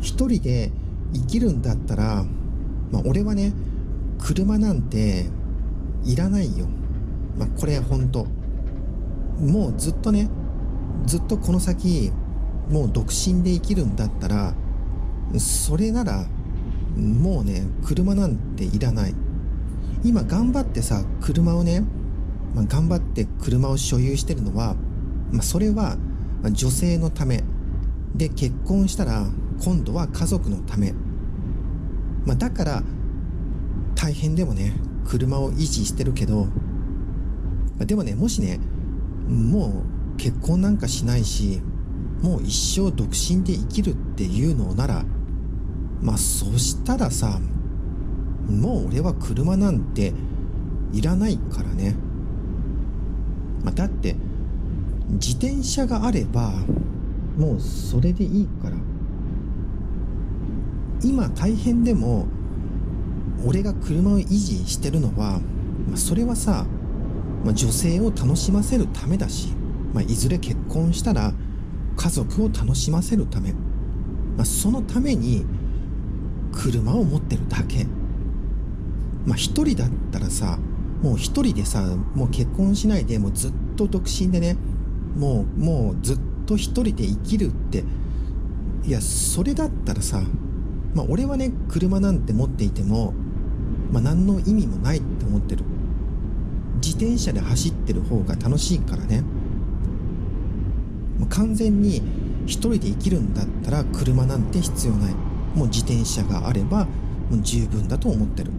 一人で生きるんだったら、まあ、俺はね車なんていらないよ、まあ、これ本当。もうずっとねずっとこの先もう独身で生きるんだったらそれならもうね車なんていらない。今頑張ってさ車をね、まあ、頑張って車を所有してるのは、まあ、それは女性のため。で結婚したら今度は家族のため、まあ、だから大変でもね車を維持してるけど、まあ、でもねもしねもう結婚なんかしないしもう一生独身で生きるっていうのならまあそしたらさもう俺は車なんていらないからね、まあ、だって自転車があればもうそれでいいから。今大変でも俺が車を維持してるのは、まあ、それはさ、まあ、女性を楽しませるためだし、まあ、いずれ結婚したら家族を楽しませるため、ま、そのために車を持ってるだけ。まあ一人だったらさもう一人でさもう結婚しないでもうずっと独身でねもうもうずっと一人で生きるっていやそれだったらさまあ俺はね車なんて持っていてもまあ何の意味もないって思ってる。自転車で走ってる方が楽しいからね。まあ完全に一人で生きるんだったら車なんて必要ない。もう自転車があればもう十分だと思ってる。